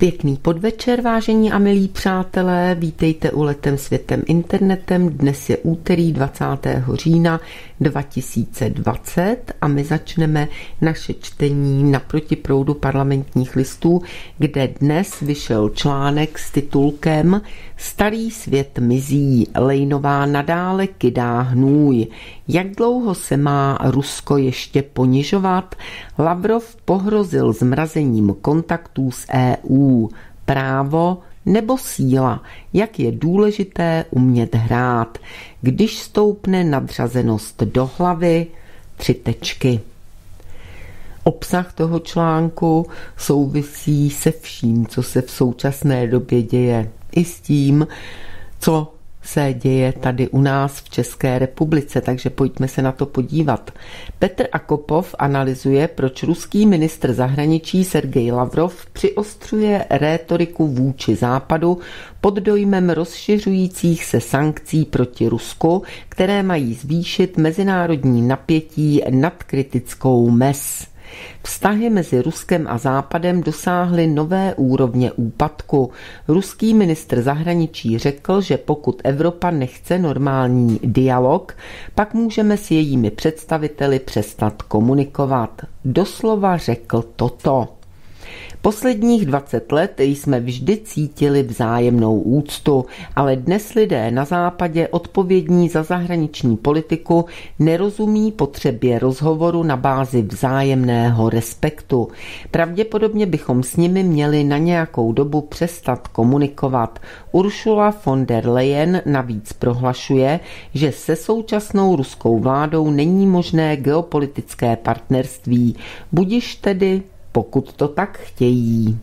Pěkný podvečer, vážení a milí přátelé, vítejte u Letem světem internetem. Dnes je úterý 20. října 2020 a my začneme naše čtení na protiproudu parlamentních listů, kde dnes vyšel článek s titulkem Starý svět mizí, Lejnová nadále kydá hnůj. Jak dlouho se má Rusko ještě ponižovat? Lavrov pohrozil zmrazením kontaktů s EU. Právo nebo síla, jak je důležité umět hrát. Když stoupne nadřazenost do hlavy, tři tečky. Obsah toho článku souvisí se vším, co se v současné době děje. I s tím, co se děje tady u nás v České republice, takže pojďme se na to podívat. Petr Akopov analyzuje, proč ruský ministr zahraničí Sergej Lavrov přiostřuje rétoriku vůči západu pod dojmem rozšiřujících se sankcí proti Rusku, které mají zvýšit mezinárodní napětí nad kritickou mez. Vztahy mezi Ruskem a Západem dosáhly nové úrovně úpadku. Ruský ministr zahraničí řekl, že pokud Evropa nechce normální dialog, pak můžeme s jejími představiteli přestat komunikovat. Doslova řekl toto. Posledních 20 let jsme vždy cítili vzájemnou úctu, ale dnes lidé na západě odpovědní za zahraniční politiku nerozumí potřebě rozhovoru na bázi vzájemného respektu. Pravděpodobně bychom s nimi měli na nějakou dobu přestat komunikovat. Ursula von der Leyen navíc prohlašuje, že se současnou ruskou vládou není možné geopolitické partnerství. Budiš tedy pokud to tak chtějí.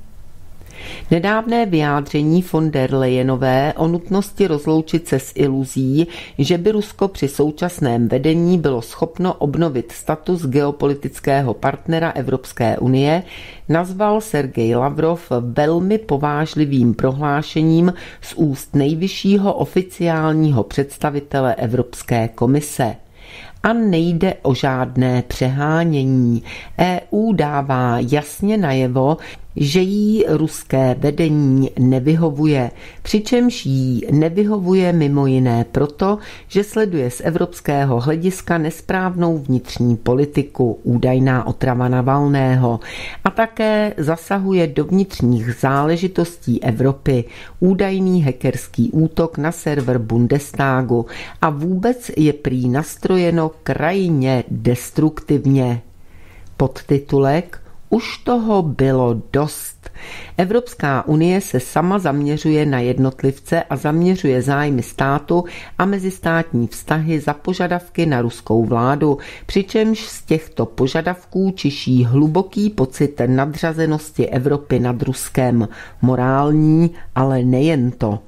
Nedávné vyjádření von der Leyenové o nutnosti rozloučit se s iluzí, že by Rusko při současném vedení bylo schopno obnovit status geopolitického partnera Evropské unie, nazval Sergej Lavrov velmi povážlivým prohlášením z úst nejvyššího oficiálního představitele Evropské komise a nejde o žádné přehánění. EU dává jasně najevo, že jí ruské vedení nevyhovuje, přičemž jí nevyhovuje mimo jiné proto, že sleduje z evropského hlediska nesprávnou vnitřní politiku, údajná otrava Navalného, a také zasahuje do vnitřních záležitostí Evropy, údajný hackerský útok na server Bundestagu a vůbec je prý nastrojeno krajně destruktivně. Podtitulek už toho bylo dost. Evropská unie se sama zaměřuje na jednotlivce a zaměřuje zájmy státu a mezistátní vztahy za požadavky na ruskou vládu, přičemž z těchto požadavků čiší hluboký pocit nadřazenosti Evropy nad Ruskem. Morální, ale nejen to.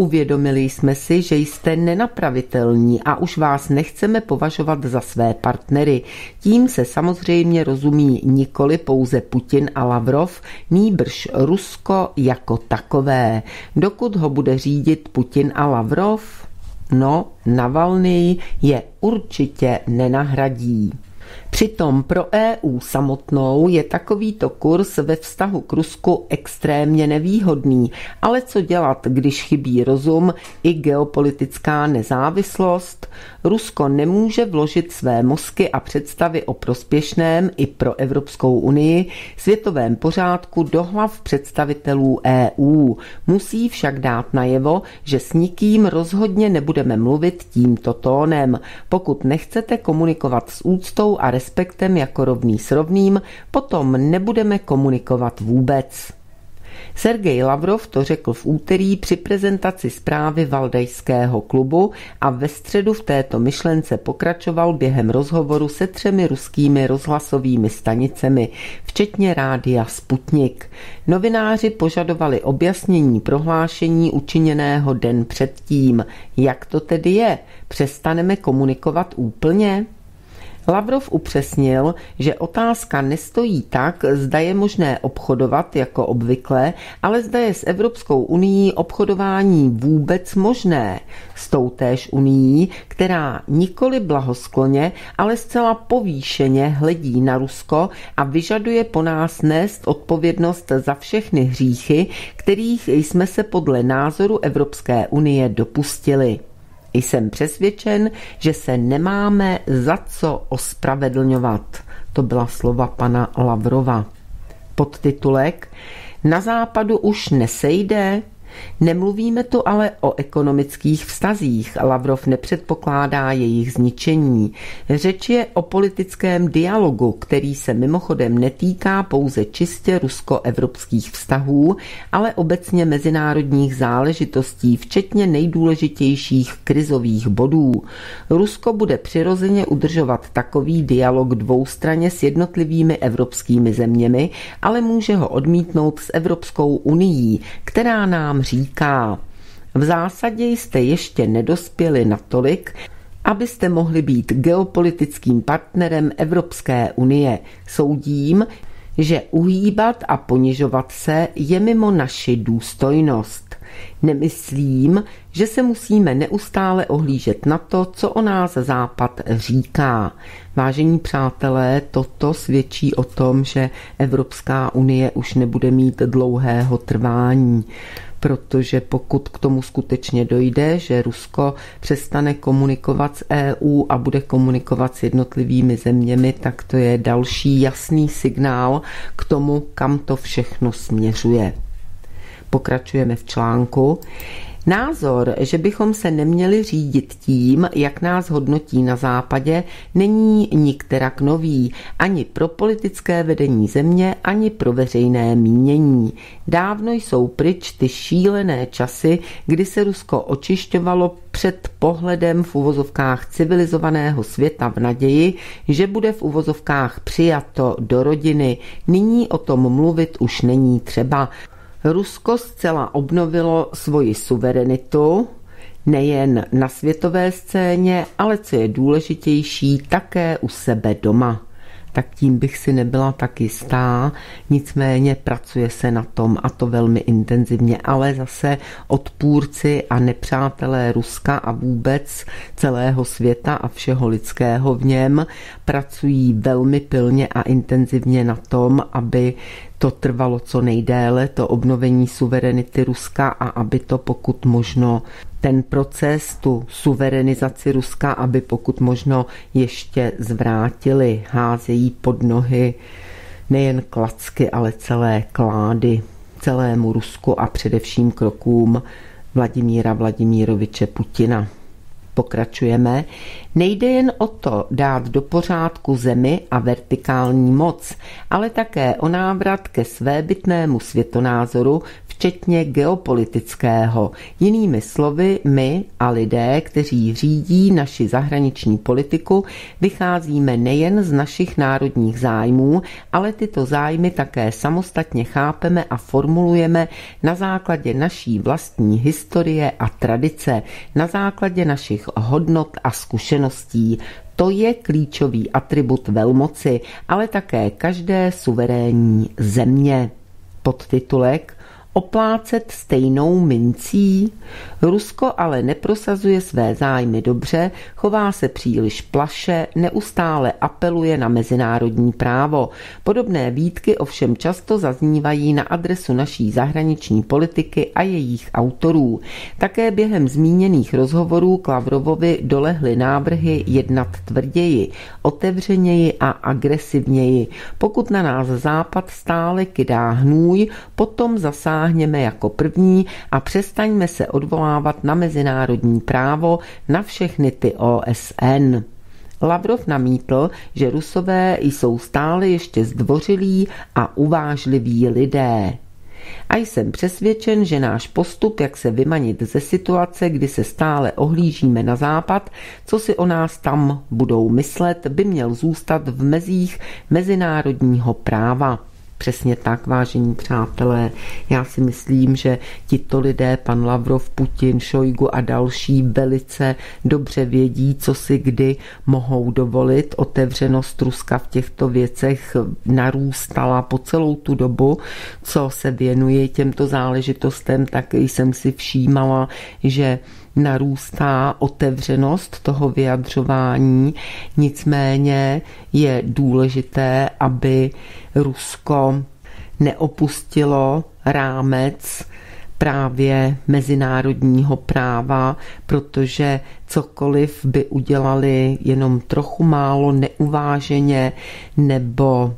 Uvědomili jsme si, že jste nenapravitelní a už vás nechceme považovat za své partnery. Tím se samozřejmě rozumí nikoli pouze Putin a Lavrov, nýbrž Rusko jako takové. Dokud ho bude řídit Putin a Lavrov, no, Navalny je určitě nenahradí. Přitom pro EU samotnou je takovýto kurz ve vztahu k Rusku extrémně nevýhodný. Ale co dělat, když chybí rozum i geopolitická nezávislost? Rusko nemůže vložit své mozky a představy o prospěšném i pro Evropskou unii světovém pořádku do hlav představitelů EU. Musí však dát najevo, že s nikým rozhodně nebudeme mluvit tímto tónem. Pokud nechcete komunikovat s úctou a respektem jako rovný s rovným, potom nebudeme komunikovat vůbec. Sergej Lavrov to řekl v úterý při prezentaci zprávy Valdejského klubu a ve středu v této myšlence pokračoval během rozhovoru se třemi ruskými rozhlasovými stanicemi, včetně rádia Sputnik. Novináři požadovali objasnění prohlášení učiněného den předtím. Jak to tedy je? Přestaneme komunikovat úplně? Lavrov upřesnil, že otázka nestojí tak, zda je možné obchodovat jako obvykle, ale zda je s Evropskou unii obchodování vůbec možné. S tou též unii, která nikoli blahoskloně, ale zcela povýšeně hledí na Rusko a vyžaduje po nás nést odpovědnost za všechny hříchy, kterých jsme se podle názoru Evropské unie dopustili. Jsem přesvědčen, že se nemáme za co ospravedlňovat. To byla slova pana Lavrova. Podtitulek Na západu už nesejde, Nemluvíme tu ale o ekonomických vztazích. Lavrov nepředpokládá jejich zničení. Řeč je o politickém dialogu, který se mimochodem netýká pouze čistě rusko-evropských vztahů, ale obecně mezinárodních záležitostí, včetně nejdůležitějších krizových bodů. Rusko bude přirozeně udržovat takový dialog dvoustraně s jednotlivými evropskými zeměmi, ale může ho odmítnout s Evropskou unii, která nám říká, v zásadě jste ještě nedospěli natolik, abyste mohli být geopolitickým partnerem Evropské unie. Soudím, že uhýbat a ponižovat se je mimo naši důstojnost. Nemyslím, že se musíme neustále ohlížet na to, co o nás Západ říká. Vážení přátelé, toto svědčí o tom, že Evropská unie už nebude mít dlouhého trvání protože pokud k tomu skutečně dojde, že Rusko přestane komunikovat s EU a bude komunikovat s jednotlivými zeměmi, tak to je další jasný signál k tomu, kam to všechno směřuje. Pokračujeme v článku. Názor, že bychom se neměli řídit tím, jak nás hodnotí na západě, není nikterak nový ani pro politické vedení země, ani pro veřejné mínění. Dávno jsou pryč ty šílené časy, kdy se Rusko očišťovalo před pohledem v uvozovkách civilizovaného světa v naději, že bude v uvozovkách přijato do rodiny. Nyní o tom mluvit už není třeba. Rusko zcela obnovilo svoji suverenitu, nejen na světové scéně, ale co je důležitější, také u sebe doma tak tím bych si nebyla tak jistá. Nicméně pracuje se na tom a to velmi intenzivně, ale zase odpůrci a nepřátelé Ruska a vůbec celého světa a všeho lidského v něm pracují velmi pilně a intenzivně na tom, aby to trvalo co nejdéle, to obnovení suverenity Ruska a aby to pokud možno ten proces, tu suverenizaci Ruska, aby pokud možno ještě zvrátili, házejí pod nohy nejen klacky, ale celé klády celému Rusku a především krokům Vladimíra Vladimíroviče Putina. Pokračujeme. Nejde jen o to dát do pořádku zemi a vertikální moc, ale také o návrat ke svébytnému světonázoru, včetně geopolitického. Jinými slovy, my a lidé, kteří řídí naši zahraniční politiku, vycházíme nejen z našich národních zájmů, ale tyto zájmy také samostatně chápeme a formulujeme na základě naší vlastní historie a tradice, na základě našich hodnot a zkušeností. To je klíčový atribut velmoci, ale také každé suverénní země. Podtitulek oplácet stejnou mincí? Rusko ale neprosazuje své zájmy dobře, chová se příliš plaše, neustále apeluje na mezinárodní právo. Podobné výtky ovšem často zaznívají na adresu naší zahraniční politiky a jejich autorů. Také během zmíněných rozhovorů Klavrovovi dolehly návrhy jednat tvrději, otevřeněji a agresivněji. Pokud na nás Západ stále kydá hnůj, potom zasáhněme jako první a přestaňme se odvolávat na mezinárodní právo, na všechny ty OSN. Lavrov namítl, že Rusové jsou stále ještě zdvořilí a uvážliví lidé. A jsem přesvědčen, že náš postup, jak se vymanit ze situace, kdy se stále ohlížíme na západ, co si o nás tam budou myslet, by měl zůstat v mezích mezinárodního práva. Přesně tak, vážení přátelé. Já si myslím, že tito lidé, pan Lavrov, Putin, Šojgu a další velice dobře vědí, co si kdy mohou dovolit. Otevřenost Ruska v těchto věcech narůstala po celou tu dobu, co se věnuje těmto záležitostem, tak jsem si všímala, že narůstá otevřenost toho vyjadřování, nicméně je důležité, aby Rusko neopustilo rámec právě mezinárodního práva, protože cokoliv by udělali jenom trochu málo neuváženě nebo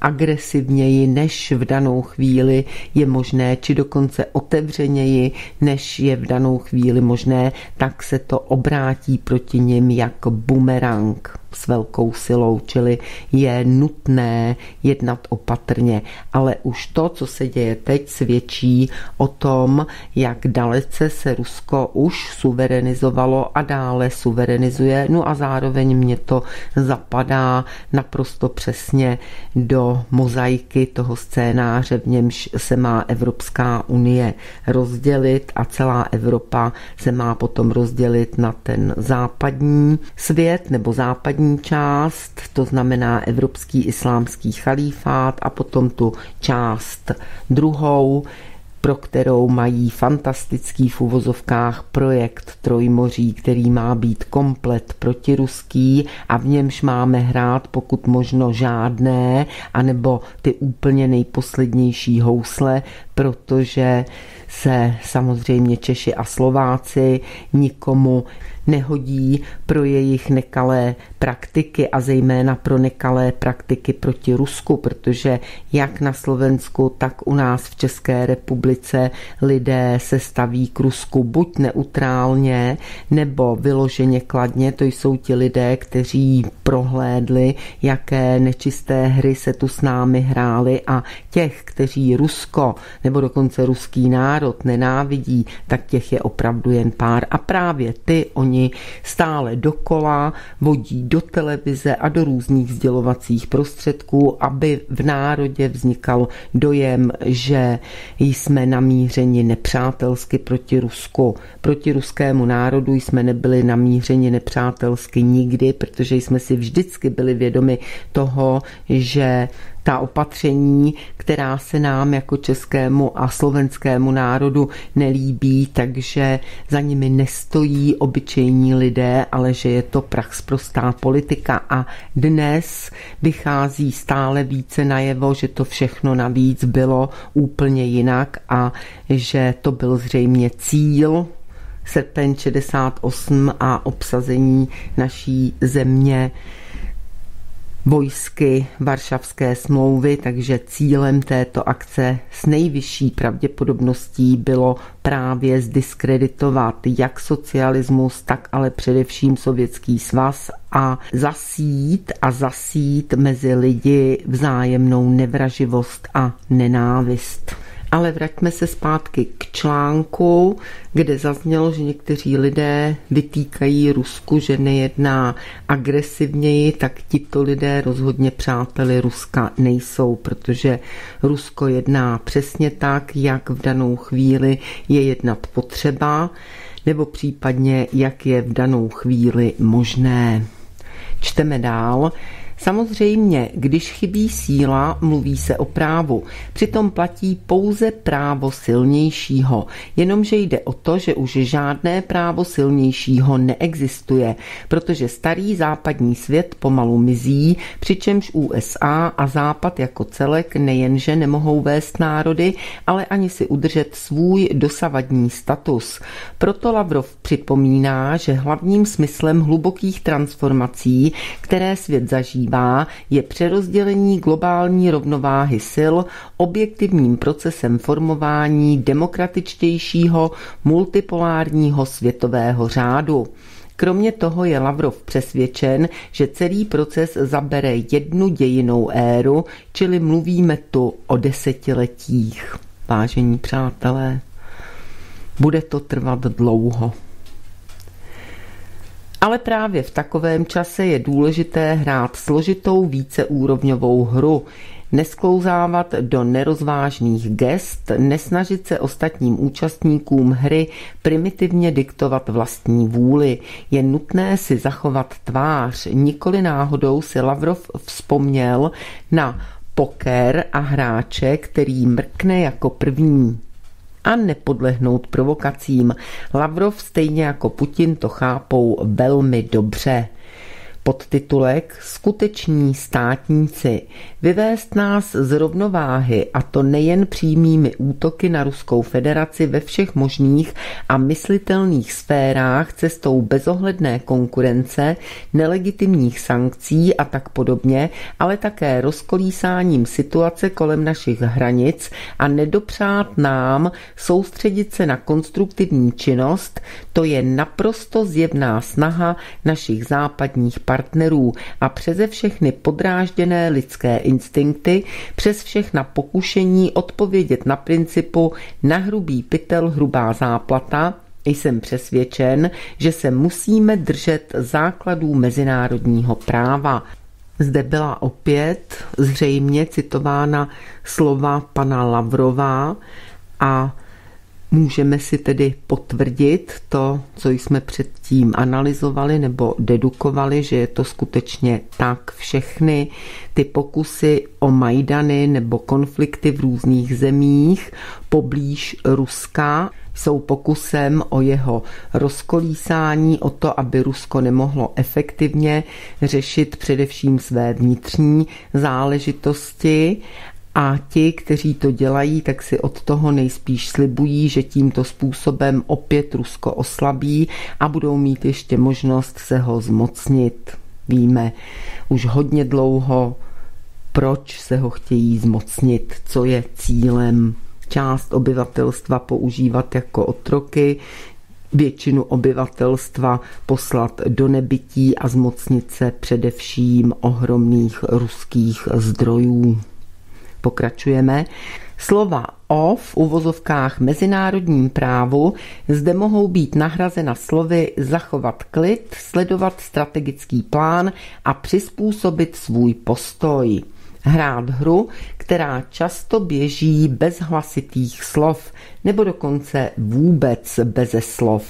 agresivněji, než v danou chvíli je možné, či dokonce otevřeněji, než je v danou chvíli možné, tak se to obrátí proti nim jako bumerang s velkou silou, čili je nutné jednat opatrně. Ale už to, co se děje teď, svědčí o tom, jak dalece se Rusko už suverenizovalo a dále suverenizuje. No a zároveň mě to zapadá naprosto přesně do mozaiky toho scénáře, v němž se má Evropská unie rozdělit a celá Evropa se má potom rozdělit na ten západní svět nebo západní západní část, to znamená Evropský islámský chalífát a potom tu část druhou, pro kterou mají fantastický v uvozovkách projekt Trojmoří, který má být komplet protiruský a v němž máme hrát pokud možno žádné, anebo ty úplně nejposlednější housle, protože se samozřejmě Češi a Slováci nikomu nehodí pro jejich nekalé praktiky a zejména pro nekalé praktiky proti Rusku, protože jak na Slovensku, tak u nás v České republice lidé se staví k Rusku buď neutrálně nebo vyloženě kladně. To jsou ti lidé, kteří prohlédli, jaké nečisté hry se tu s námi hrály a těch, kteří Rusko nebo dokonce ruský národ nenávidí, tak těch je opravdu jen pár. A právě ty oni stále dokola vodí do televize a do různých sdělovacích prostředků, aby v národě vznikal dojem, že jsme namířeni nepřátelsky proti Rusku. Proti ruskému národu jsme nebyli namířeni nepřátelsky nikdy, protože jsme si vždycky byli vědomi toho, že ta opatření, která se nám jako českému a slovenskému národu nelíbí, takže za nimi nestojí obyčejní lidé, ale že je to praxprostá politika. A dnes vychází stále více najevo, že to všechno navíc bylo úplně jinak a že to byl zřejmě cíl srpen 68 a obsazení naší země vojsky Varšavské smlouvy, takže cílem této akce s nejvyšší pravděpodobností bylo právě zdiskreditovat jak socialismus, tak ale především sovětský svaz a zasít a zasít mezi lidi vzájemnou nevraživost a nenávist. Ale vraťme se zpátky k článku, kde zaznělo, že někteří lidé vytýkají Rusku, že nejedná agresivněji, tak tito lidé rozhodně přáteli Ruska nejsou, protože Rusko jedná přesně tak, jak v danou chvíli je jednat potřeba, nebo případně jak je v danou chvíli možné. Čteme dál. Samozřejmě, když chybí síla, mluví se o právu. Přitom platí pouze právo silnějšího. Jenomže jde o to, že už žádné právo silnějšího neexistuje, protože starý západní svět pomalu mizí, přičemž USA a Západ jako celek nejenže nemohou vést národy, ale ani si udržet svůj dosavadní status. Proto Lavrov připomíná, že hlavním smyslem hlubokých transformací, které svět zažívá, zažívá, je přerozdělení globální rovnováhy sil objektivním procesem formování demokratičtějšího multipolárního světového řádu. Kromě toho je Lavrov přesvědčen, že celý proces zabere jednu dějinou éru, čili mluvíme tu o desetiletích. Vážení přátelé, bude to trvat dlouho. Ale právě v takovém čase je důležité hrát složitou víceúrovňovou hru. nesklouzávat do nerozvážných gest, nesnažit se ostatním účastníkům hry primitivně diktovat vlastní vůli. Je nutné si zachovat tvář. Nikoli náhodou si Lavrov vzpomněl na poker a hráče, který mrkne jako první a nepodlehnout provokacím. Lavrov stejně jako Putin to chápou velmi dobře podtitulek Skuteční státníci. Vyvést nás z rovnováhy a to nejen přímými útoky na Ruskou federaci ve všech možných a myslitelných sférách cestou bezohledné konkurence, nelegitimních sankcí a tak podobně, ale také rozkolísáním situace kolem našich hranic a nedopřát nám soustředit se na konstruktivní činnost, to je naprosto zjevná snaha našich západních partnerů partnerů a přeze všechny podrážděné lidské instinkty, přes všechna pokušení odpovědět na principu na hrubý pytel hrubá záplata, jsem přesvědčen, že se musíme držet základů mezinárodního práva. Zde byla opět zřejmě citována slova pana Lavrova a Můžeme si tedy potvrdit to, co jsme předtím analyzovali nebo dedukovali, že je to skutečně tak. Všechny ty pokusy o Majdany nebo konflikty v různých zemích poblíž Ruska jsou pokusem o jeho rozkolísání, o to, aby Rusko nemohlo efektivně řešit především své vnitřní záležitosti a ti, kteří to dělají, tak si od toho nejspíš slibují, že tímto způsobem opět Rusko oslabí a budou mít ještě možnost se ho zmocnit. Víme už hodně dlouho, proč se ho chtějí zmocnit, co je cílem část obyvatelstva používat jako otroky, většinu obyvatelstva poslat do nebytí a zmocnit se především ohromných ruských zdrojů pokračujeme. Slova o v uvozovkách mezinárodním právu zde mohou být nahrazena slovy zachovat klid, sledovat strategický plán a přizpůsobit svůj postoj. Hrát hru, která často běží bez hlasitých slov nebo dokonce vůbec beze slov.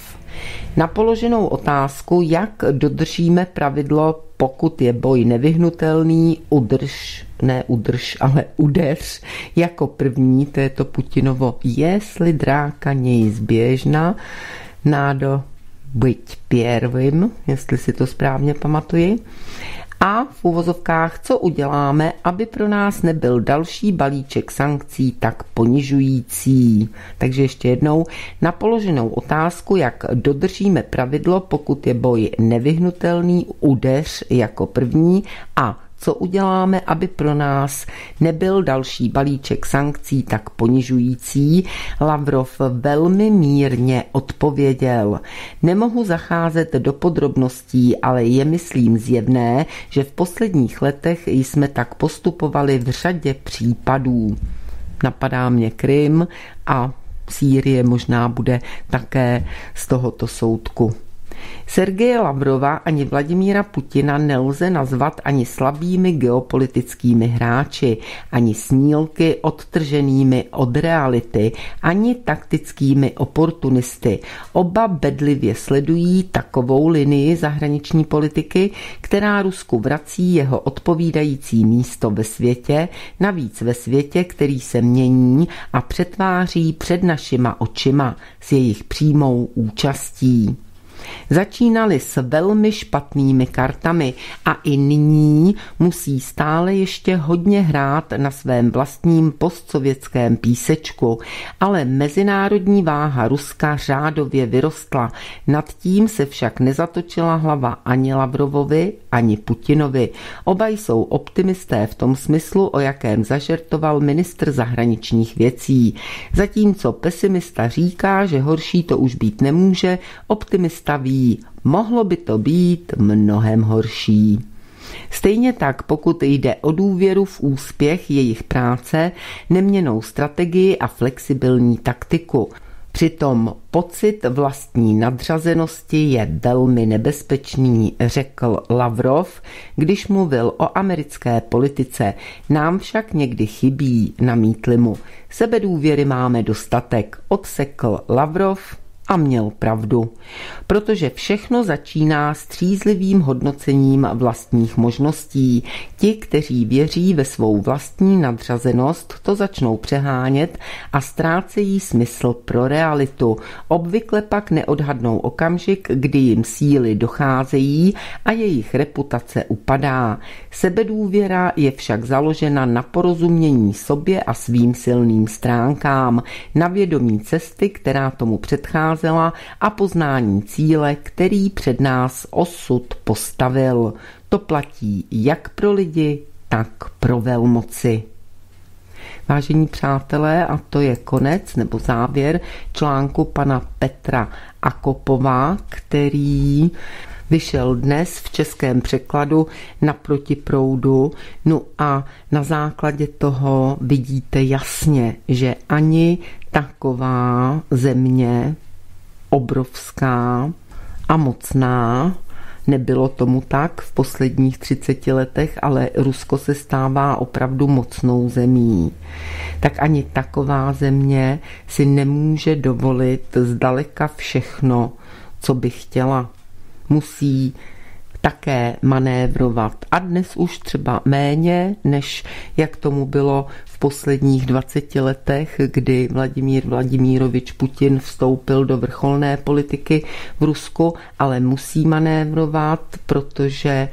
Na položenou otázku, jak dodržíme pravidlo, pokud je boj nevyhnutelný, udrž, ne udrž, ale udeř. Jako první, to je to Putinovo, jestli dráka něj zběžna, nádo byť pěrvým, jestli si to správně pamatuji a v uvozovkách, co uděláme, aby pro nás nebyl další balíček sankcí tak ponižující. Takže ještě jednou na položenou otázku, jak dodržíme pravidlo, pokud je boj nevyhnutelný, udeř jako první a co uděláme, aby pro nás nebyl další balíček sankcí tak ponižující, Lavrov velmi mírně odpověděl. Nemohu zacházet do podrobností, ale je myslím zjevné, že v posledních letech jsme tak postupovali v řadě případů. Napadá mě Krym a Sýrie možná bude také z tohoto soudku. Sergeje Lavrova ani Vladimíra Putina nelze nazvat ani slabými geopolitickými hráči, ani snílky odtrženými od reality, ani taktickými oportunisty. Oba bedlivě sledují takovou linii zahraniční politiky, která Rusku vrací jeho odpovídající místo ve světě, navíc ve světě, který se mění a přetváří před našima očima s jejich přímou účastí. Začínali s velmi špatnými kartami a i nyní musí stále ještě hodně hrát na svém vlastním postsovětském písečku, ale mezinárodní váha Ruska řádově vyrostla. Nad tím se však nezatočila hlava ani Lavrovovi, ani Putinovi. Oba jsou optimisté v tom smyslu, o jakém zažertoval ministr zahraničních věcí. Zatímco pesimista říká, že horší to už být nemůže, optimista ví, mohlo by to být mnohem horší. Stejně tak, pokud jde o důvěru v úspěch jejich práce, neměnou strategii a flexibilní taktiku. Přitom pocit vlastní nadřazenosti je velmi nebezpečný, řekl Lavrov, když mluvil o americké politice. Nám však někdy chybí, namítli mu. Sebedůvěry máme dostatek, odsekl Lavrov a měl pravdu, protože všechno začíná střízlivým hodnocením vlastních možností. Ti, kteří věří ve svou vlastní nadřazenost, to začnou přehánět a ztrácejí smysl pro realitu. Obvykle pak neodhadnou okamžik, kdy jim síly docházejí a jejich reputace upadá. Sebedůvěra je však založena na porozumění sobě a svým silným stránkám, na vědomí cesty, která tomu předchází procházela a poznání cíle, který před nás osud postavil. To platí jak pro lidi, tak pro velmoci. Vážení přátelé, a to je konec nebo závěr článku pana Petra Akopova, který vyšel dnes v českém překladu naproti proudu. No a na základě toho vidíte jasně, že ani taková země obrovská a mocná. Nebylo tomu tak v posledních 30 letech, ale Rusko se stává opravdu mocnou zemí. Tak ani taková země si nemůže dovolit zdaleka všechno, co by chtěla. Musí také manévrovat. A dnes už třeba méně, než jak tomu bylo v posledních 20 letech, kdy Vladimír Vladimírovič Putin vstoupil do vrcholné politiky v Rusku, ale musí manévrovat, protože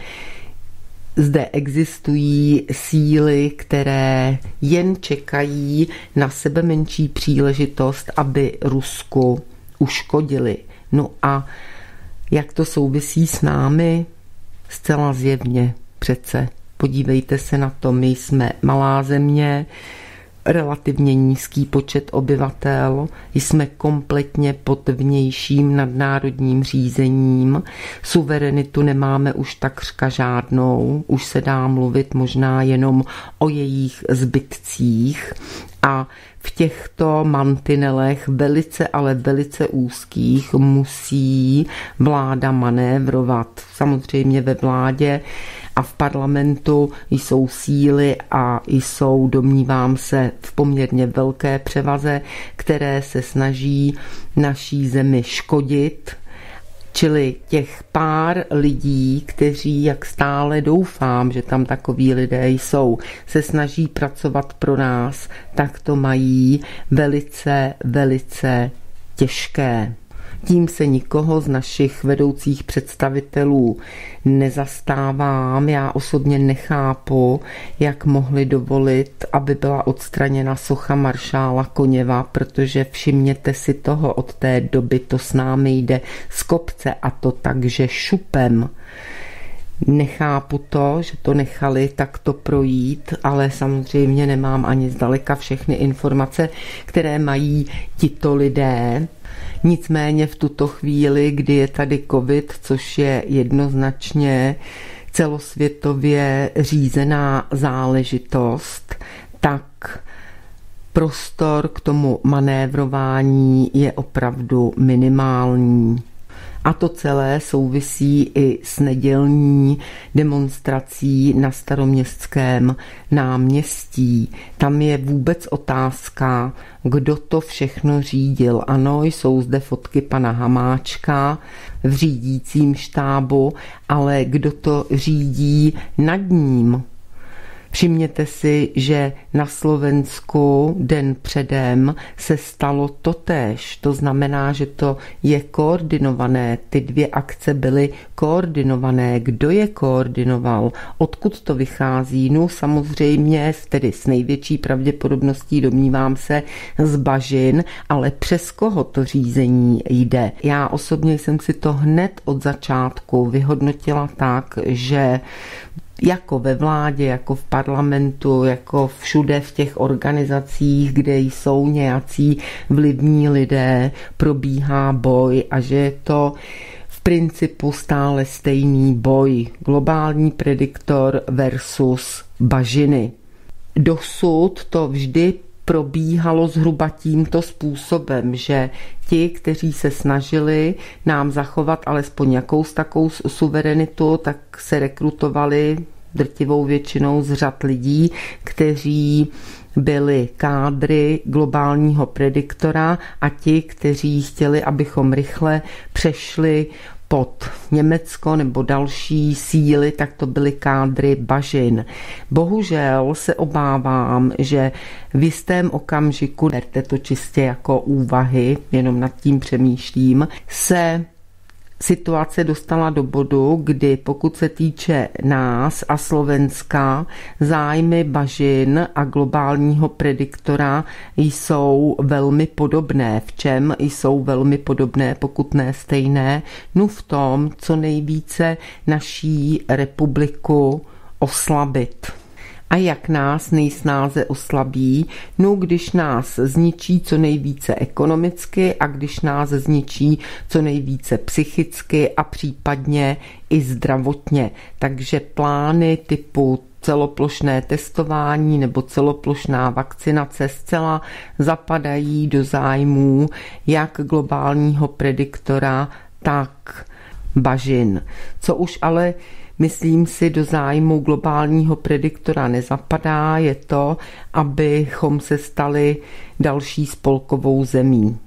zde existují síly, které jen čekají na sebe menší příležitost, aby Rusku uškodili. No a jak to souvisí s námi? Zcela zjevně přece. Podívejte se na to, my jsme malá země, relativně nízký počet obyvatel, jsme kompletně pod vnějším nadnárodním řízením, suverenitu nemáme už takřka žádnou, už se dá mluvit možná jenom o jejich zbytcích a v těchto mantinelech velice, ale velice úzkých musí vláda manévrovat. Samozřejmě ve vládě a v parlamentu jsou síly a jsou, domnívám se, v poměrně velké převaze, které se snaží naší zemi škodit, Čili těch pár lidí, kteří, jak stále doufám, že tam takoví lidé jsou, se snaží pracovat pro nás, tak to mají velice, velice těžké. Tím se nikoho z našich vedoucích představitelů nezastávám. Já osobně nechápu, jak mohli dovolit, aby byla odstraněna socha maršála Koněva, protože všimněte si toho, od té doby to s námi jde z kopce a to tak, že šupem. Nechápu to, že to nechali takto projít, ale samozřejmě nemám ani zdaleka všechny informace, které mají tito lidé. Nicméně v tuto chvíli, kdy je tady COVID, což je jednoznačně celosvětově řízená záležitost, tak prostor k tomu manévrování je opravdu minimální. A to celé souvisí i s nedělní demonstrací na staroměstském náměstí. Tam je vůbec otázka, kdo to všechno řídil. Ano, jsou zde fotky pana Hamáčka v řídícím štábu, ale kdo to řídí nad ním? Všimněte si, že na Slovensku den předem se stalo totéž. To znamená, že to je koordinované. Ty dvě akce byly koordinované. Kdo je koordinoval? Odkud to vychází? No samozřejmě, tedy s největší pravděpodobností domnívám se z bažin, ale přes koho to řízení jde? Já osobně jsem si to hned od začátku vyhodnotila tak, že jako ve vládě, jako v parlamentu, jako všude v těch organizacích, kde jsou nějací vlivní lidé, probíhá boj a že je to v principu stále stejný boj. Globální prediktor versus bažiny. Dosud to vždy probíhalo zhruba tímto způsobem, že ti, kteří se snažili nám zachovat alespoň jakou takovou suverenitu, tak se rekrutovali drtivou většinou z řad lidí, kteří byli kádry globálního prediktora a ti, kteří chtěli, abychom rychle přešli pod Německo nebo další síly, tak to byly kádry bažin. Bohužel se obávám, že v jistém okamžiku, berte to čistě jako úvahy, jenom nad tím přemýšlím, se situace dostala do bodu, kdy pokud se týče nás a Slovenska, zájmy bažin a globálního prediktora jsou velmi podobné. V čem jsou velmi podobné, pokud ne stejné? No v tom, co nejvíce naší republiku oslabit a jak nás nejsnáze oslabí, no když nás zničí co nejvíce ekonomicky a když nás zničí co nejvíce psychicky a případně i zdravotně. Takže plány typu celoplošné testování nebo celoplošná vakcinace zcela zapadají do zájmů jak globálního prediktora, tak bažin. Co už ale myslím si, do zájmu globálního prediktora nezapadá, je to, abychom se stali další spolkovou zemí.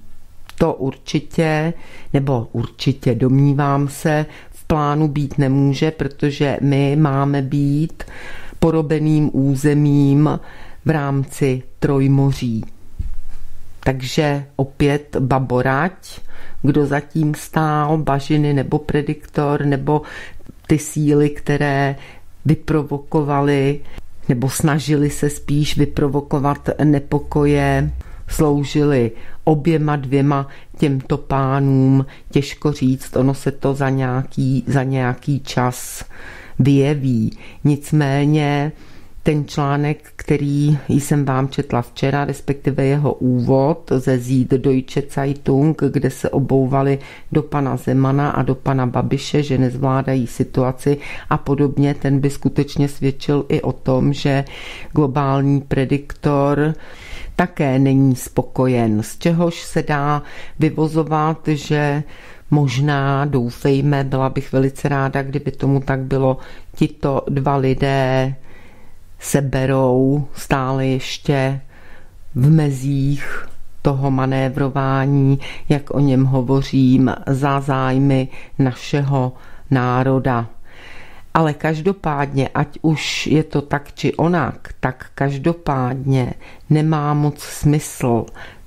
To určitě, nebo určitě domnívám se, v plánu být nemůže, protože my máme být porobeným územím v rámci Trojmoří. Takže opět baborať, kdo zatím stál, bažiny nebo prediktor, nebo ty síly, které vyprovokovaly nebo snažili se spíš vyprovokovat nepokoje, sloužili oběma dvěma těmto pánům. Těžko říct, ono se to za nějaký, za nějaký čas vyjeví. Nicméně ten článek, který jsem vám četla včera, respektive jeho úvod ze Zíd Deutsche Zeitung, kde se obouvali do pana Zemana a do pana Babiše, že nezvládají situaci a podobně, ten by skutečně svědčil i o tom, že globální prediktor také není spokojen, z čehož se dá vyvozovat, že možná, doufejme, byla bych velice ráda, kdyby tomu tak bylo, tito dva lidé se berou stále ještě v mezích toho manévrování, jak o něm hovořím, za zájmy našeho národa. Ale každopádně, ať už je to tak či onak, tak každopádně nemá moc smysl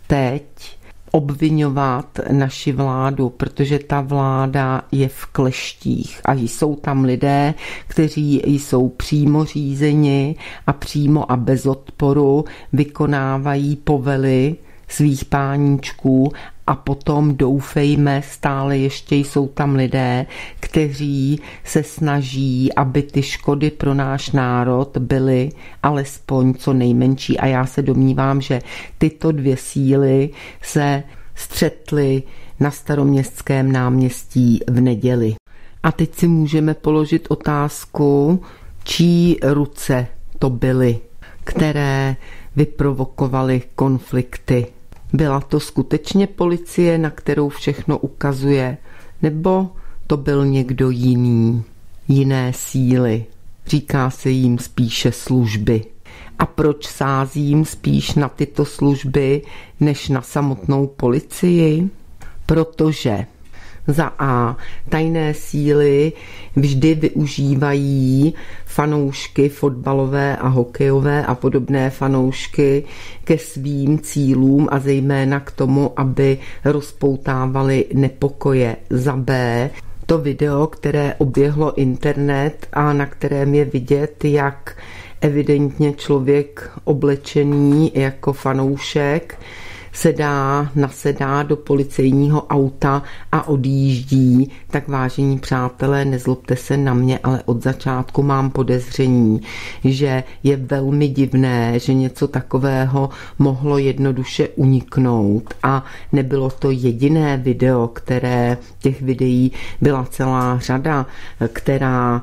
teď obvinovat naši vládu, protože ta vláda je v kleštích a jsou tam lidé, kteří jsou přímo řízeni a přímo a bez odporu vykonávají povely svých páníčků a potom doufejme, stále ještě jsou tam lidé, kteří se snaží, aby ty škody pro náš národ byly alespoň co nejmenší. A já se domnívám, že tyto dvě síly se střetly na staroměstském náměstí v neděli. A teď si můžeme položit otázku, čí ruce to byly, které vyprovokovaly konflikty byla to skutečně policie, na kterou všechno ukazuje, nebo to byl někdo jiný, jiné síly? Říká se jim spíše služby. A proč sázím spíš na tyto služby než na samotnou policii? Protože za A. Tajné síly vždy využívají fanoušky fotbalové a hokejové a podobné fanoušky ke svým cílům a zejména k tomu, aby rozpoutávali nepokoje. Za B. To video, které oběhlo internet a na kterém je vidět, jak evidentně člověk oblečený jako fanoušek sedá, nasedá do policejního auta a odjíždí, tak vážení přátelé, nezlobte se na mě, ale od začátku mám podezření, že je velmi divné, že něco takového mohlo jednoduše uniknout. A nebylo to jediné video, které těch videí byla celá řada, která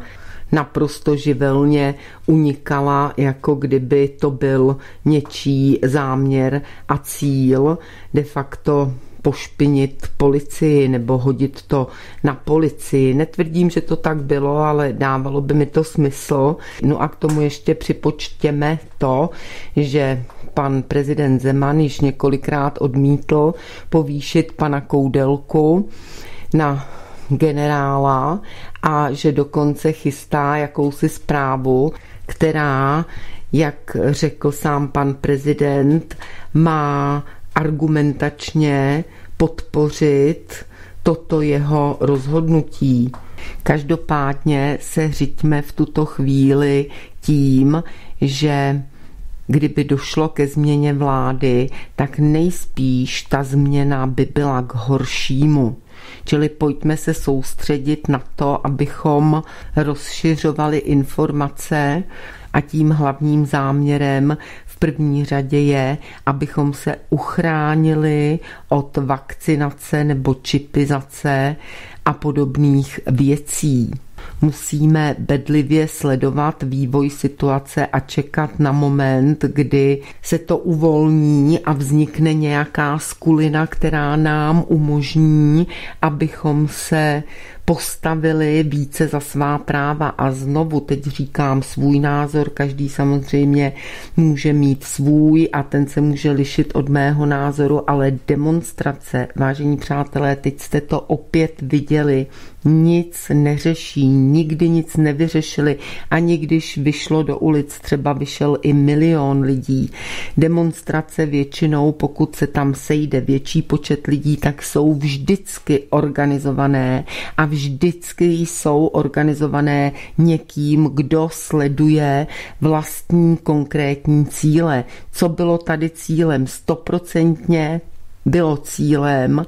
naprosto živelně unikala, jako kdyby to byl něčí záměr a cíl. De facto pošpinit policii nebo hodit to na policii. Netvrdím, že to tak bylo, ale dávalo by mi to smysl. No a k tomu ještě připočtěme to, že pan prezident Zeman již několikrát odmítl povýšit pana Koudelku na generála a že dokonce chystá jakousi zprávu, která, jak řekl sám pan prezident, má argumentačně podpořit toto jeho rozhodnutí. Každopádně se řiďme v tuto chvíli tím, že kdyby došlo ke změně vlády, tak nejspíš ta změna by byla k horšímu. Čili pojďme se soustředit na to, abychom rozšiřovali informace a tím hlavním záměrem v první řadě je, abychom se uchránili od vakcinace nebo čipizace a podobných věcí. Musíme bedlivě sledovat vývoj situace a čekat na moment, kdy se to uvolní a vznikne nějaká skulina, která nám umožní, abychom se postavili více za svá práva. A znovu teď říkám svůj názor, každý samozřejmě může mít svůj a ten se může lišit od mého názoru, ale demonstrace, vážení přátelé, teď jste to opět viděli, nic neřeší, nikdy nic nevyřešili, ani když vyšlo do ulic, třeba vyšel i milion lidí. Demonstrace většinou, pokud se tam sejde větší počet lidí, tak jsou vždycky organizované a vždycky jsou organizované někým, kdo sleduje vlastní konkrétní cíle. Co bylo tady cílem? Stoprocentně bylo cílem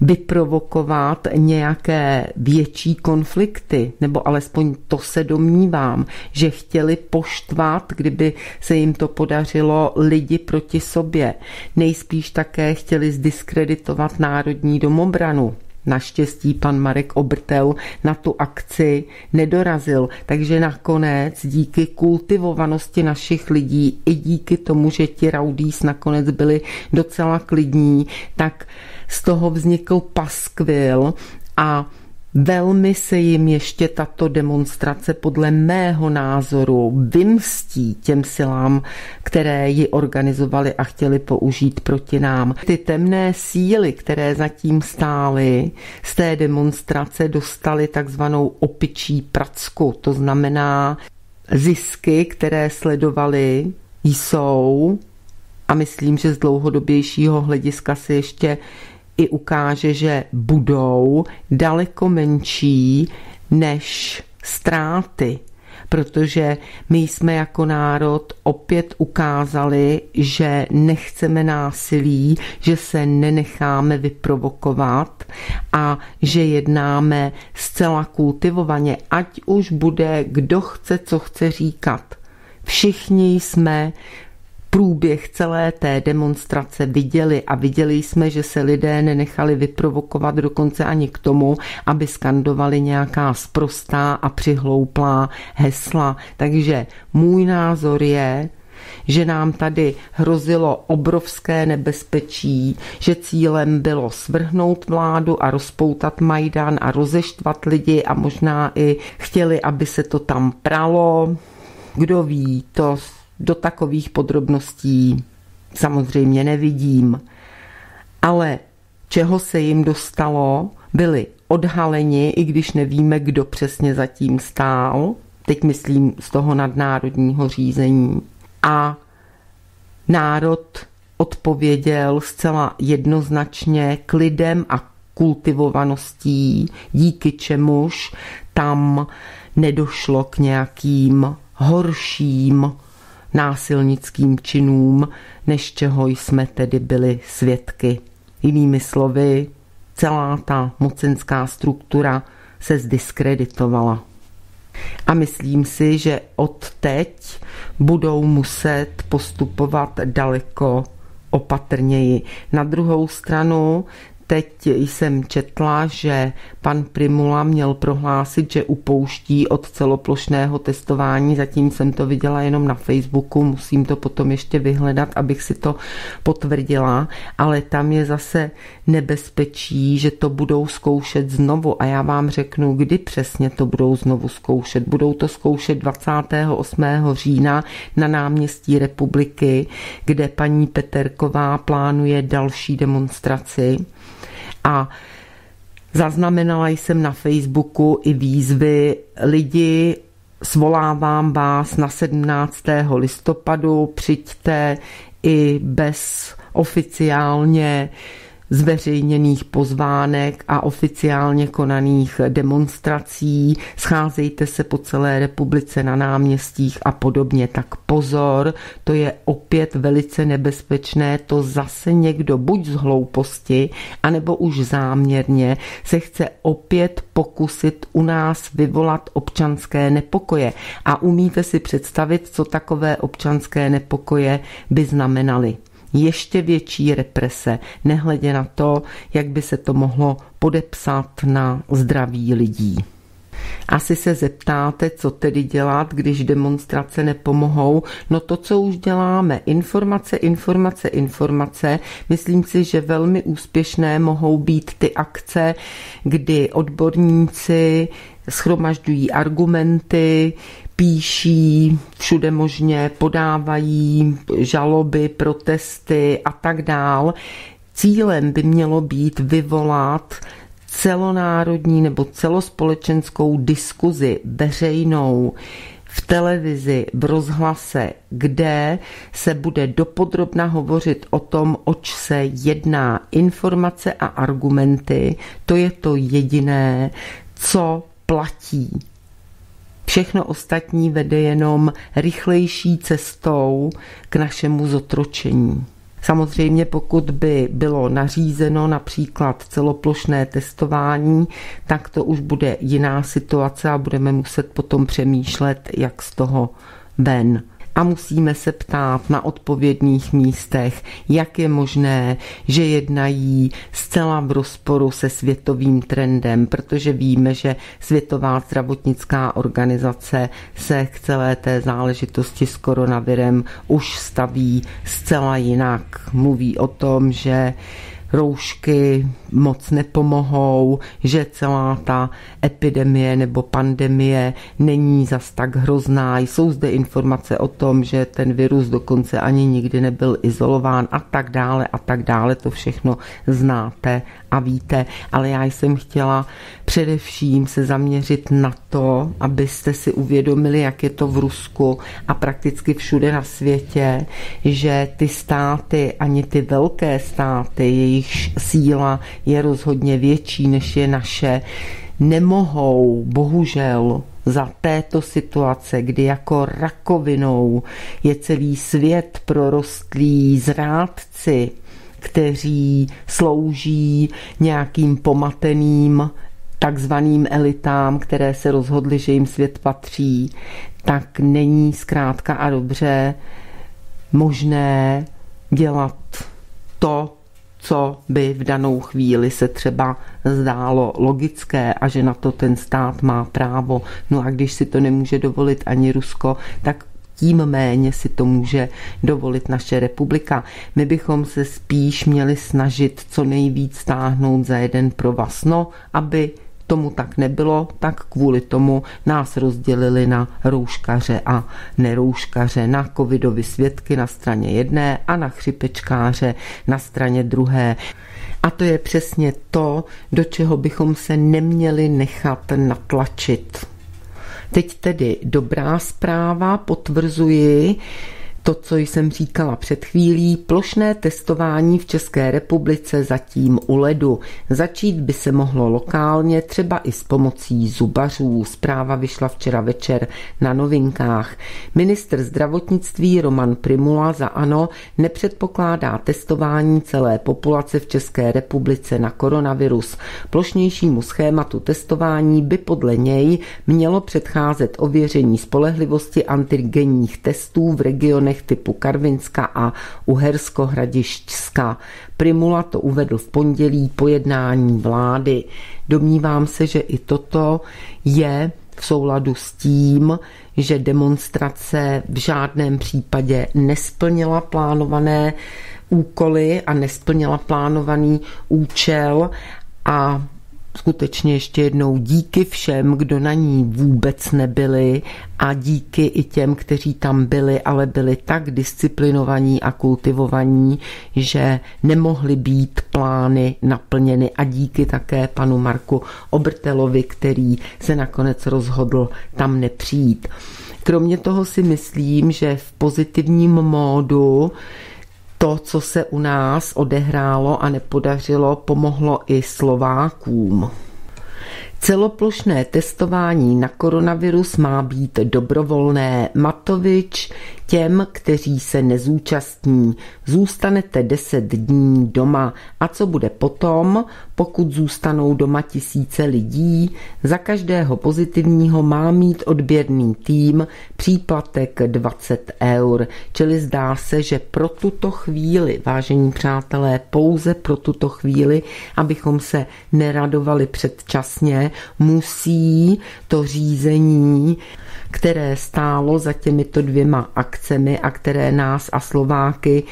vyprovokovat nějaké větší konflikty, nebo alespoň to se domnívám, že chtěli poštvat, kdyby se jim to podařilo, lidi proti sobě. Nejspíš také chtěli zdiskreditovat národní domobranu. Naštěstí pan Marek Obrtel na tu akci nedorazil, takže nakonec díky kultivovanosti našich lidí i díky tomu, že ti raudís nakonec byli docela klidní, tak z toho vznikl paskvil a Velmi se jim ještě tato demonstrace podle mého názoru vymstí těm silám, které ji organizovali a chtěli použít proti nám. Ty temné síly, které zatím stály, z té demonstrace dostali takzvanou opičí pracku. To znamená, zisky, které sledovali, jsou a myslím, že z dlouhodobějšího hlediska se ještě i ukáže, že budou daleko menší než ztráty, protože my jsme jako národ opět ukázali, že nechceme násilí, že se nenecháme vyprovokovat a že jednáme zcela kultivovaně, ať už bude kdo chce, co chce říkat. Všichni jsme průběh celé té demonstrace viděli a viděli jsme, že se lidé nenechali vyprovokovat dokonce ani k tomu, aby skandovali nějaká sprostá a přihlouplá hesla. Takže můj názor je, že nám tady hrozilo obrovské nebezpečí, že cílem bylo svrhnout vládu a rozpoutat Majdan a rozeštvat lidi a možná i chtěli, aby se to tam pralo. Kdo ví, to do takových podrobností samozřejmě nevidím. Ale čeho se jim dostalo, byli odhaleni, i když nevíme, kdo přesně zatím stál, teď myslím z toho nadnárodního řízení. A národ odpověděl zcela jednoznačně klidem a kultivovaností, díky čemuž tam nedošlo k nějakým horším násilnickým činům, než čeho jsme tedy byli svědky. Jinými slovy, celá ta mocenská struktura se zdiskreditovala. A myslím si, že od teď budou muset postupovat daleko opatrněji. Na druhou stranu Teď jsem četla, že pan Primula měl prohlásit, že upouští od celoplošného testování. Zatím jsem to viděla jenom na Facebooku, musím to potom ještě vyhledat, abych si to potvrdila, ale tam je zase nebezpečí, že to budou zkoušet znovu a já vám řeknu, kdy přesně to budou znovu zkoušet. Budou to zkoušet 28. října na náměstí republiky, kde paní Peterková plánuje další demonstraci a zaznamenala jsem na Facebooku i výzvy lidi Svolávám vás na 17. listopadu, přijďte i bez oficiálně zveřejněných pozvánek a oficiálně konaných demonstrací, scházejte se po celé republice na náměstích a podobně. Tak pozor, to je opět velice nebezpečné, to zase někdo buď z hlouposti, anebo už záměrně se chce opět pokusit u nás vyvolat občanské nepokoje. A umíte si představit, co takové občanské nepokoje by znamenaly ještě větší represe, nehledě na to, jak by se to mohlo podepsat na zdraví lidí. Asi se zeptáte, co tedy dělat, když demonstrace nepomohou. No to, co už děláme, informace, informace, informace. Myslím si, že velmi úspěšné mohou být ty akce, kdy odborníci schromažďují argumenty, píší všude možně, podávají žaloby, protesty a tak dál. Cílem by mělo být vyvolat celonárodní nebo celospolečenskou diskuzi veřejnou v televizi, v rozhlase, kde se bude dopodrobna hovořit o tom, oč se jedná. Informace a argumenty, to je to jediné, co platí. Všechno ostatní vede jenom rychlejší cestou k našemu zotročení. Samozřejmě pokud by bylo nařízeno například celoplošné testování, tak to už bude jiná situace a budeme muset potom přemýšlet, jak z toho ven a musíme se ptát na odpovědných místech, jak je možné, že jednají zcela v rozporu se světovým trendem, protože víme, že Světová zdravotnická organizace se k celé té záležitosti s koronavirem už staví zcela jinak. Mluví o tom, že roušky moc nepomohou, že celá ta epidemie nebo pandemie není zas tak hrozná. Jsou zde informace o tom, že ten virus dokonce ani nikdy nebyl izolován a tak dále a tak dále. To všechno znáte a víte, ale já jsem chtěla především se zaměřit na to, abyste si uvědomili, jak je to v Rusku a prakticky všude na světě, že ty státy, ani ty velké státy, jejich síla je rozhodně větší než je naše, nemohou bohužel za této situace, kdy jako rakovinou je celý svět prorostlý zrádci, kteří slouží nějakým pomateným takzvaným elitám, které se rozhodly, že jim svět patří, tak není zkrátka a dobře možné dělat to, co by v danou chvíli se třeba zdálo logické a že na to ten stát má právo. No a když si to nemůže dovolit ani Rusko, tak tím méně si to může dovolit naše republika. My bychom se spíš měli snažit co nejvíc stáhnout za jeden provaz, no, aby tomu tak nebylo, tak kvůli tomu nás rozdělili na rouškaře a nerouškaře, na covidovi svědky na straně jedné a na chřipečkáře na straně druhé. A to je přesně to, do čeho bychom se neměli nechat natlačit. Teď tedy dobrá zpráva, potvrzuji, to, co jsem říkala před chvílí, plošné testování v České republice zatím u ledu. Začít by se mohlo lokálně, třeba i s pomocí zubařů. Zpráva vyšla včera večer na novinkách. Minister zdravotnictví Roman Primula za ANO nepředpokládá testování celé populace v České republice na koronavirus. Plošnějšímu schématu testování by podle něj mělo předcházet ověření spolehlivosti antigenních testů v regionech regionech typu Karvinska a Uhersko-Hradišťska. Primula to uvedl v pondělí po jednání vlády. Domnívám se, že i toto je v souladu s tím, že demonstrace v žádném případě nesplnila plánované úkoly a nesplnila plánovaný účel a skutečně ještě jednou díky všem, kdo na ní vůbec nebyli a díky i těm, kteří tam byli, ale byli tak disciplinovaní a kultivovaní, že nemohly být plány naplněny a díky také panu Marku Obrtelovi, který se nakonec rozhodl tam nepřijít. Kromě toho si myslím, že v pozitivním módu to, co se u nás odehrálo a nepodařilo, pomohlo i Slovákům. Celoplošné testování na koronavirus má být dobrovolné. Matovič Těm, kteří se nezúčastní, zůstanete 10 dní doma. A co bude potom, pokud zůstanou doma tisíce lidí? Za každého pozitivního má mít odběrný tým příplatek 20 eur. Čili zdá se, že pro tuto chvíli, vážení přátelé, pouze pro tuto chvíli, abychom se neradovali předčasně, musí to řízení které stálo za těmito dvěma akcemi a které nás a Slováky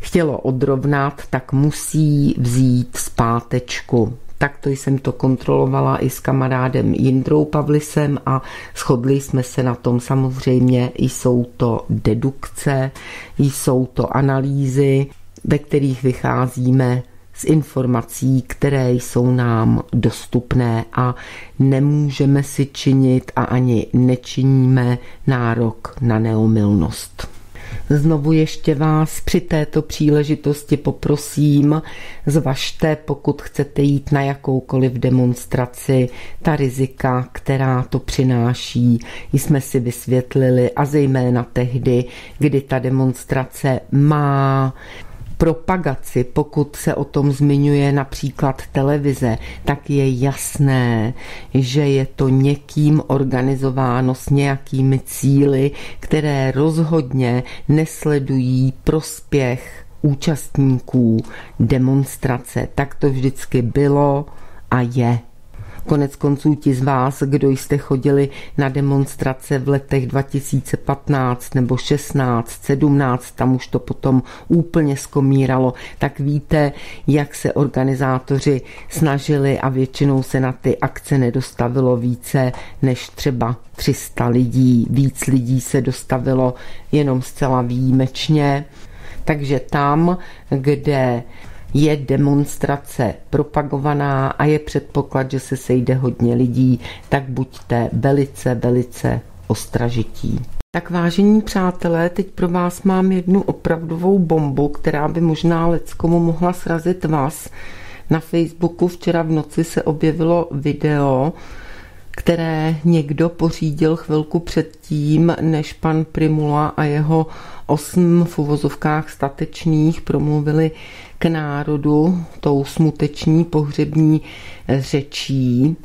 chtělo odrovnat, tak musí vzít zpátečku. Takto jsem to kontrolovala i s kamarádem Jindrou Pavlisem a shodli jsme se na tom. Samozřejmě jsou to dedukce, jsou to analýzy, ve kterých vycházíme z informací, které jsou nám dostupné a nemůžeme si činit a ani nečiníme nárok na neomylnost. Znovu ještě vás při této příležitosti poprosím, zvažte, pokud chcete jít na jakoukoliv demonstraci, ta rizika, která to přináší, jsme si vysvětlili a zejména tehdy, kdy ta demonstrace má propagaci, pokud se o tom zmiňuje například televize, tak je jasné, že je to někým organizováno s nějakými cíly, které rozhodně nesledují prospěch účastníků demonstrace. Tak to vždycky bylo a je. Konec konců ti z vás, kdo jste chodili na demonstrace v letech 2015 nebo 16, 17, tam už to potom úplně skomíralo, tak víte, jak se organizátoři snažili a většinou se na ty akce nedostavilo více než třeba 300 lidí. Víc lidí se dostavilo jenom zcela výjimečně. Takže tam, kde je demonstrace propagovaná a je předpoklad, že se sejde hodně lidí, tak buďte velice, velice ostražití. Tak vážení přátelé, teď pro vás mám jednu opravdovou bombu, která by možná leckomu mohla srazit vás. Na Facebooku včera v noci se objevilo video, které někdo pořídil chvilku předtím, než pan Primula a jeho osm v uvozovkách statečných promluvili k národu tou smuteční pohřební řečí.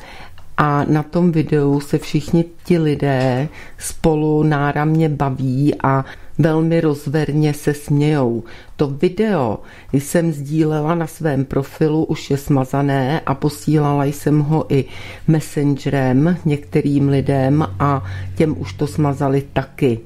A na tom videu se všichni ti lidé spolu náramně baví a velmi rozverně se smějou. To video jsem sdílela na svém profilu, už je smazané a posílala jsem ho i messengerem některým lidem a těm už to smazali taky.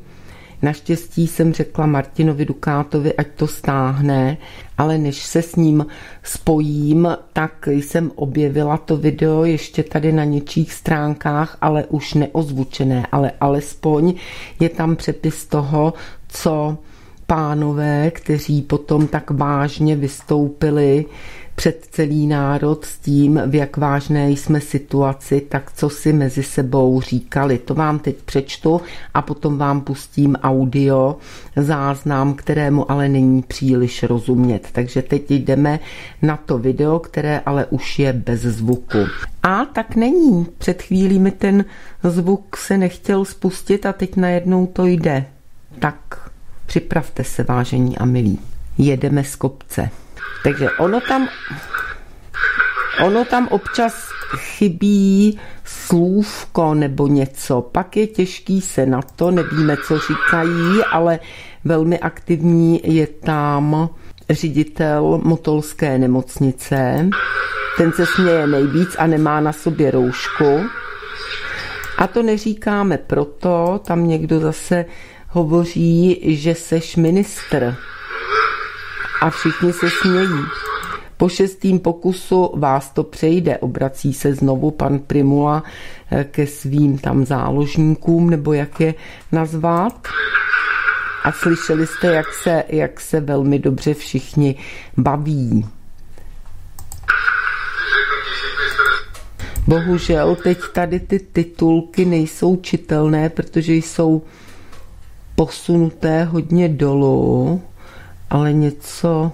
Naštěstí jsem řekla Martinovi Dukátovi, ať to stáhne, ale než se s ním spojím, tak jsem objevila to video ještě tady na něčích stránkách, ale už neozvučené, ale alespoň je tam přepis toho, co pánové, kteří potom tak vážně vystoupili před celý národ s tím, v jak vážné jsme situaci, tak co si mezi sebou říkali. To vám teď přečtu a potom vám pustím audio záznam, kterému ale není příliš rozumět. Takže teď jdeme na to video, které ale už je bez zvuku. A tak není. Před chvílí mi ten zvuk se nechtěl spustit a teď najednou to jde. Tak připravte se, vážení a milí. Jedeme z kopce. Takže ono tam, ono tam občas chybí slůvko nebo něco, pak je těžký se na to, nevíme, co říkají, ale velmi aktivní je tam ředitel Motolské nemocnice. Ten se směje nejvíc a nemá na sobě roušku. A to neříkáme proto, tam někdo zase hovoří, že seš ministr. A všichni se smějí. Po šestým pokusu vás to přejde, obrací se znovu pan Primula eh, ke svým tam záložníkům, nebo jak je nazvat. A slyšeli jste, jak se, jak se velmi dobře všichni baví. Bohužel teď tady ty titulky nejsou čitelné, protože jsou posunuté hodně dolů, ale něco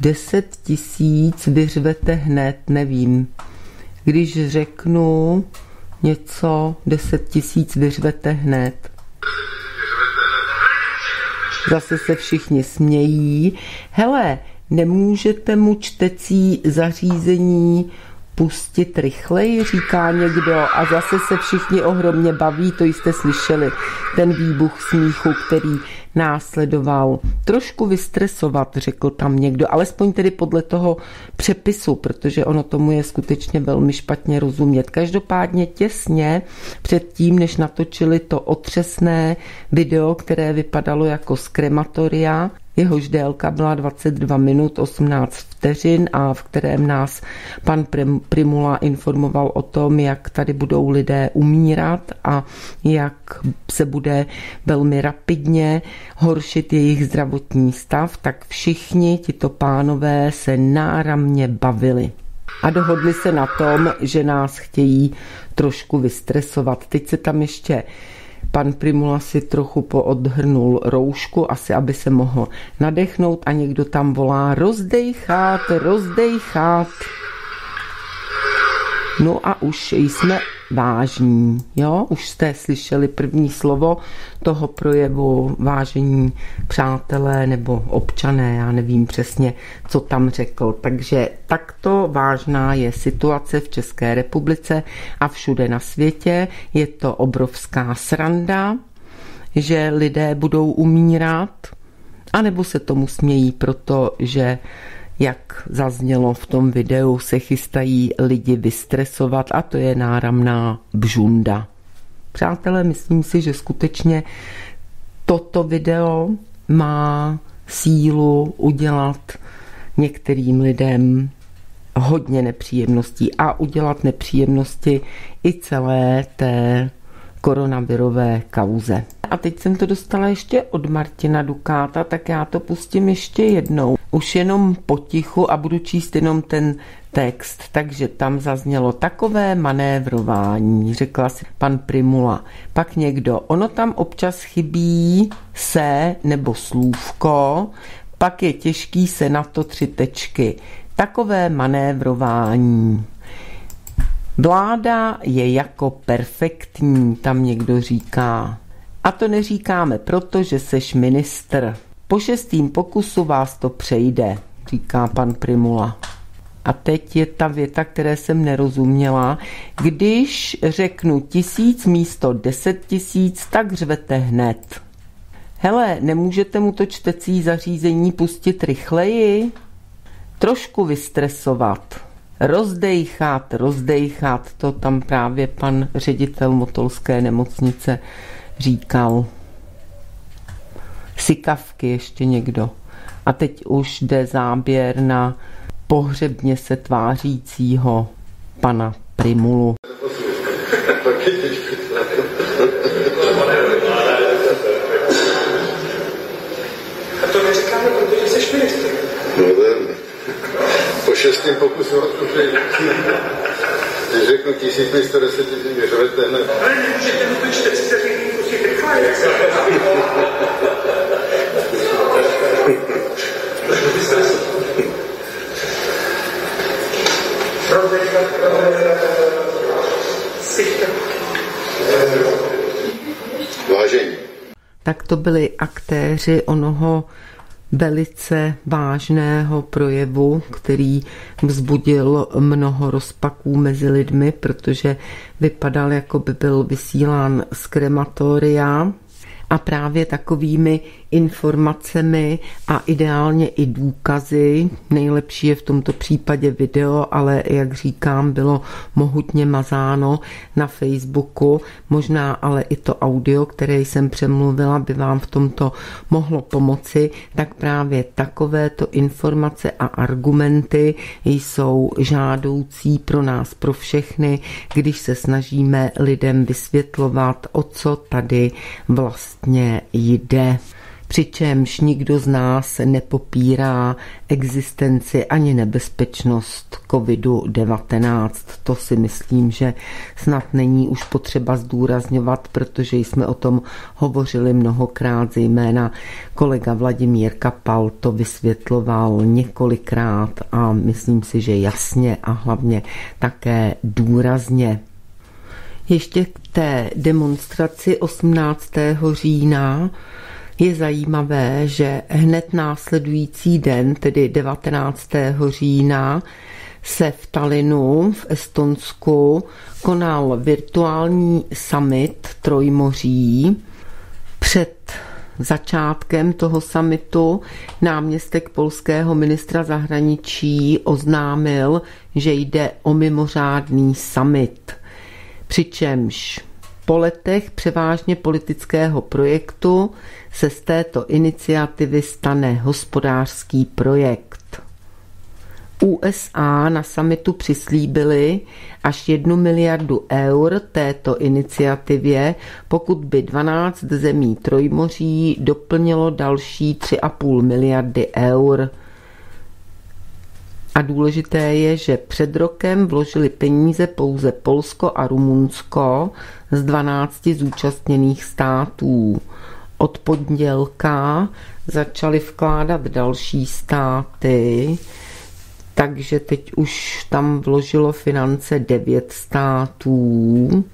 10 tisíc vyřvete hned, nevím. Když řeknu něco 10 tisíc vyřvete hned. Zase se všichni smějí. Hele, nemůžete mu čtecí zařízení pustit rychleji, říká někdo a zase se všichni ohromně baví, to jste slyšeli, ten výbuch smíchu, který následoval. Trošku vystresovat, řekl tam někdo, alespoň tedy podle toho přepisu, protože ono tomu je skutečně velmi špatně rozumět. Každopádně těsně před tím, než natočili to otřesné video, které vypadalo jako z krematoria, Jehož délka byla 22 minut 18 vteřin a v kterém nás pan Primula informoval o tom, jak tady budou lidé umírat a jak se bude velmi rapidně horšit jejich zdravotní stav, tak všichni tito pánové se náramně bavili a dohodli se na tom, že nás chtějí trošku vystresovat. Teď se tam ještě Pan Primula si trochu poodhrnul roušku, asi aby se mohl nadechnout a někdo tam volá rozdejchat, rozdejchat. No a už jsme vážní, jo? Už jste slyšeli první slovo toho projevu vážení přátelé nebo občané, já nevím přesně, co tam řekl. Takže takto vážná je situace v České republice a všude na světě. Je to obrovská sranda, že lidé budou umírat, anebo se tomu smějí, protože jak zaznělo v tom videu, se chystají lidi vystresovat a to je náramná bžunda. Přátelé, myslím si, že skutečně toto video má sílu udělat některým lidem hodně nepříjemností a udělat nepříjemnosti i celé té koronavirové kauze. A teď jsem to dostala ještě od Martina Dukáta, tak já to pustím ještě jednou. Už jenom potichu a budu číst jenom ten text. Takže tam zaznělo takové manévrování, řekla si pan Primula. Pak někdo, ono tam občas chybí se nebo slůvko, pak je těžký se na to tři tečky. Takové manévrování. Vláda je jako perfektní, tam někdo říká. A to neříkáme proto, že seš ministr. Po šestým pokusu vás to přejde, říká pan Primula. A teď je ta věta, které jsem nerozuměla. Když řeknu tisíc místo deset tisíc, tak řvete hned. Hele, nemůžete mu to čtecí zařízení pustit rychleji? Trošku vystresovat. Rozdejchat, rozdejchat, to tam právě pan ředitel Motolské nemocnice říkal. Sikavky ještě někdo. A teď už jde záběr na pohřebně se tvářícího pana Primulu. A to neříkáme, protože jsi ministr. No, po šestém pokusu když řeknu tisíc místo deset tisíc, vyřvete hned. Ale nemůžete mu to Tak to byli aktéři onoho velice vážného projevu, který vzbudil mnoho rozpaků mezi lidmi, protože vypadal, jako by byl vysílán z krematoria. A právě takovými informacemi a ideálně i důkazy. Nejlepší je v tomto případě video, ale jak říkám, bylo mohutně mazáno na Facebooku. Možná ale i to audio, které jsem přemluvila, by vám v tomto mohlo pomoci. Tak právě takovéto informace a argumenty jsou žádoucí pro nás, pro všechny, když se snažíme lidem vysvětlovat, o co tady vlastně jde přičemž nikdo z nás nepopírá existenci ani nebezpečnost COVID-19. To si myslím, že snad není už potřeba zdůrazňovat, protože jsme o tom hovořili mnohokrát, zejména kolega Vladimír Kapal to vysvětloval několikrát a myslím si, že jasně a hlavně také důrazně. Ještě k té demonstraci 18. října je zajímavé, že hned následující den, tedy 19. října, se v Talinu v Estonsku konal virtuální summit Trojmoří. Před začátkem toho summitu náměstek polského ministra zahraničí oznámil, že jde o mimořádný summit. Přičemž po letech převážně politického projektu se z této iniciativy stane hospodářský projekt. USA na samitu přislíbili až jednu miliardu eur této iniciativě, pokud by 12 zemí Trojmoří doplnilo další 3,5 miliardy eur. A důležité je, že před rokem vložili peníze pouze Polsko a Rumunsko z 12 zúčastněných států. Od pondělka začaly vkládat další státy, takže teď už tam vložilo finance devět států.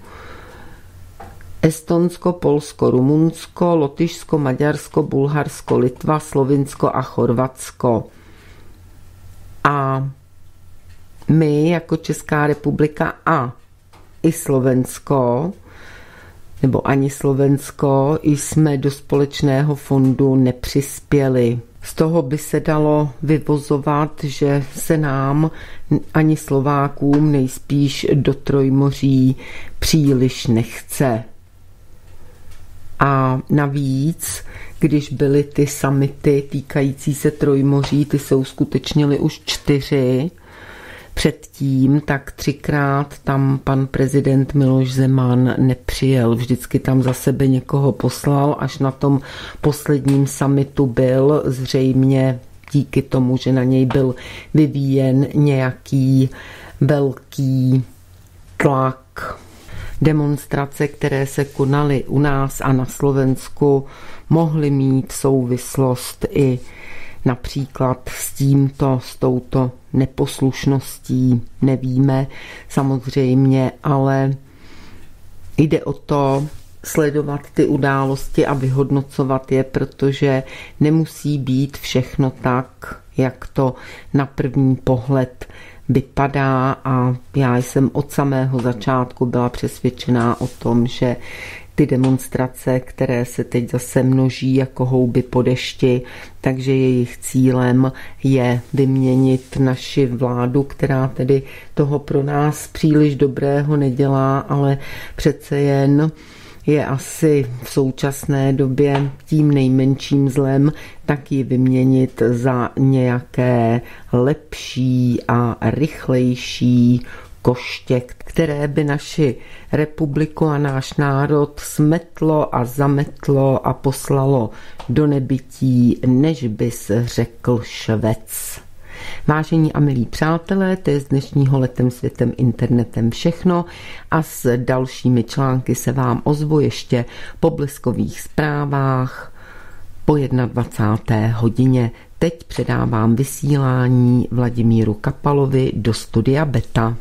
Estonsko, Polsko, Rumunsko, Lotyšsko, Maďarsko, Bulharsko, Litva, Slovinsko a Chorvatsko. A my jako Česká republika a i Slovensko nebo ani Slovensko jsme do společného fondu nepřispěli. Z toho by se dalo vyvozovat, že se nám ani Slovákům nejspíš do Trojmoří příliš nechce. A navíc, když byly ty samity týkající se Trojmoří, ty jsou skutečnily už čtyři, předtím, tak třikrát tam pan prezident Miloš Zeman nepřijel. Vždycky tam za sebe někoho poslal, až na tom posledním samitu byl zřejmě díky tomu, že na něj byl vyvíjen nějaký velký tlak. Demonstrace, které se konaly u nás a na Slovensku, mohly mít souvislost i například s tímto, s touto neposlušností, nevíme samozřejmě, ale jde o to sledovat ty události a vyhodnocovat je, protože nemusí být všechno tak, jak to na první pohled vypadá. A já jsem od samého začátku byla přesvědčená o tom, že ty demonstrace, které se teď zase množí jako houby po dešti, takže jejich cílem je vyměnit naši vládu, která tedy toho pro nás příliš dobrého nedělá, ale přece jen je asi v současné době tím nejmenším zlem, tak ji vyměnit za nějaké lepší a rychlejší koště, které by naši republiku a náš národ smetlo a zametlo a poslalo do nebytí, než bys řekl švec. Vážení a milí přátelé, to je z dnešního letem světem internetem všechno a s dalšími články se vám ozvu ještě po bleskových zprávách po 21. hodině. Teď předávám vysílání Vladimíru Kapalovi do studia Beta.